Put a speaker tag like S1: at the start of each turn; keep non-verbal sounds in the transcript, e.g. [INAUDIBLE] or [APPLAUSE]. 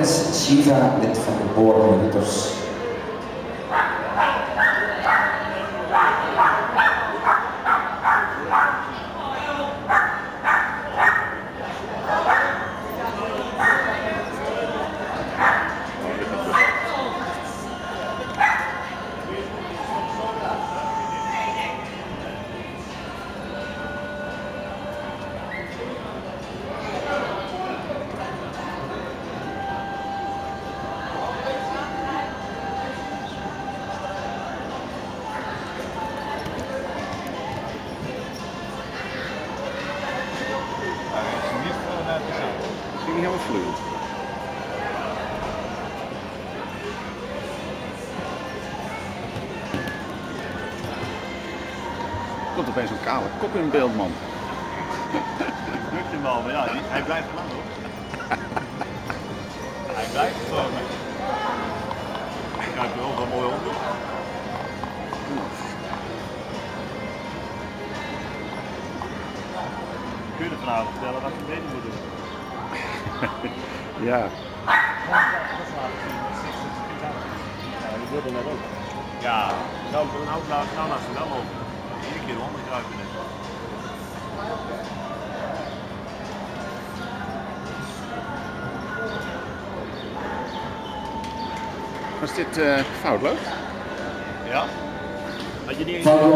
S1: Rens Shiva, lid van de Boornrutters.
S2: Ging niet helemaal vloeiend. Komt opeens zo'n kale kop in beeld, man. [LAUGHS]
S3: lukt hem wel, maar ja, hij blijft lang hoor. [LAUGHS] hij blijft gewoon. Kijk wel, wel mooi onder. Kun je er vanavond vertellen wat je beter moet doen? [LAUGHS]
S2: Ja,
S3: Ja, die wilde net ook. Ja, nou, nou, nou laat ze wel op. Iedere keer onderkruipen net.
S2: was dit eh foutloos?
S3: Ja? Had je niet eens...
S1: Foutloos